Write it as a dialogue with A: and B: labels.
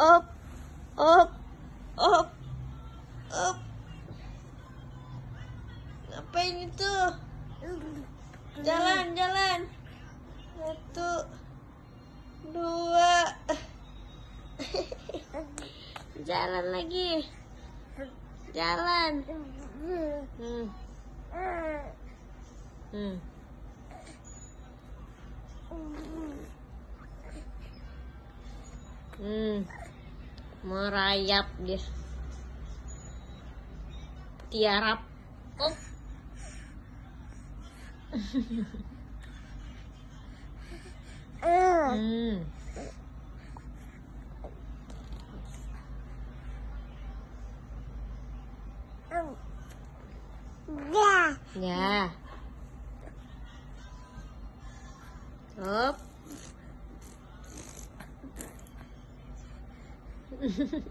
A: Up. Up. Up. Up. Ngapain itu? Jalan, jalan. Satu. Dua. Jalan lagi. Jalan. Hmm. Hmm. Hmm. Merayap dia. Tiarap. Oh. Hmm. Ya. Up. 嗯哼哼